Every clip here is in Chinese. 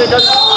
It doesn't.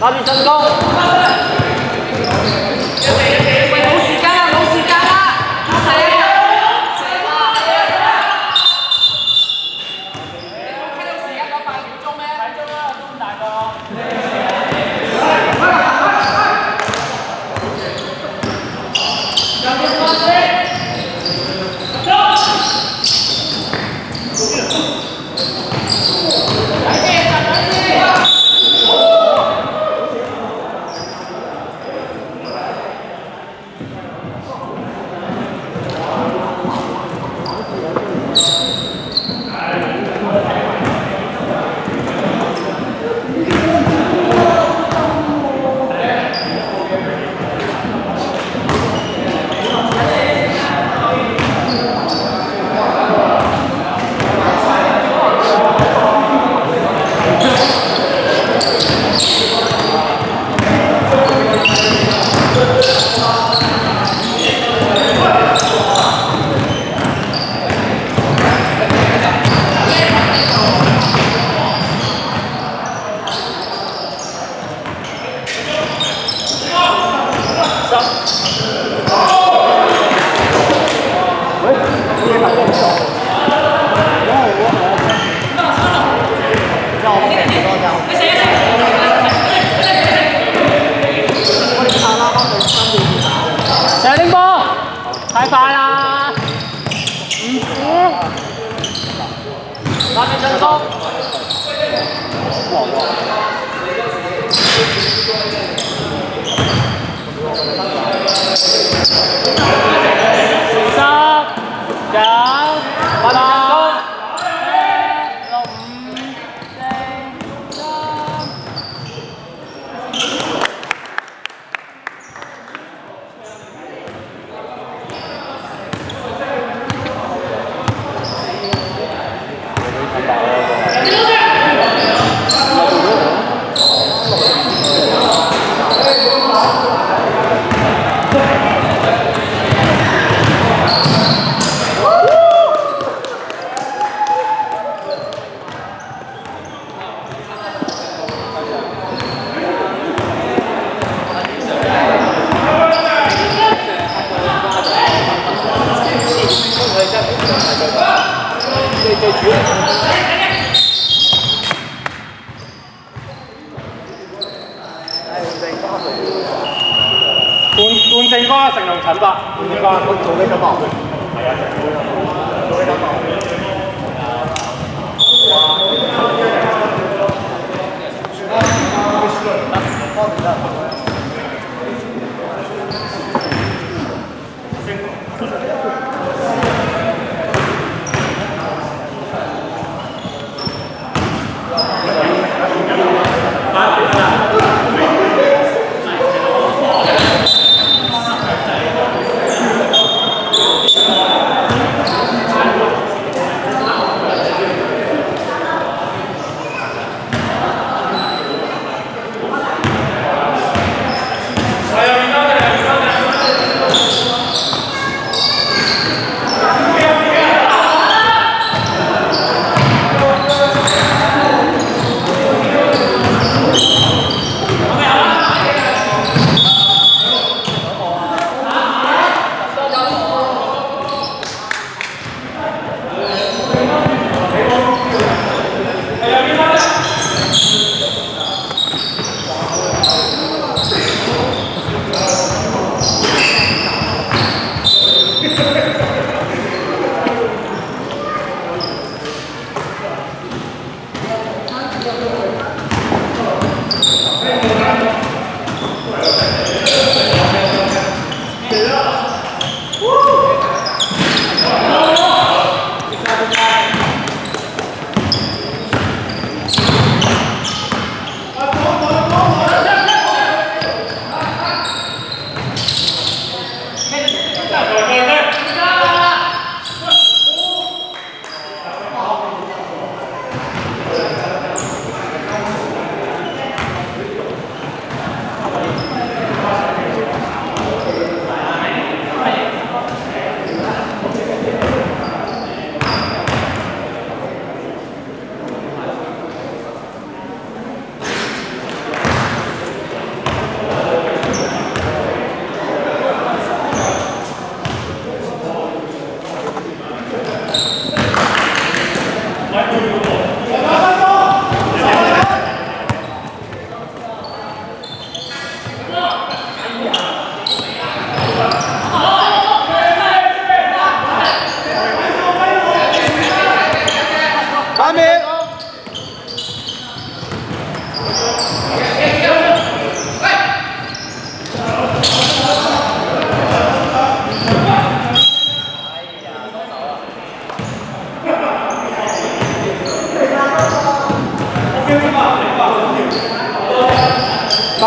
拉住身高。拉面成功。正哥成龍陳伯，正哥我做呢個幕，係啊，做呢個幕。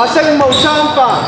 xanh màu trong on.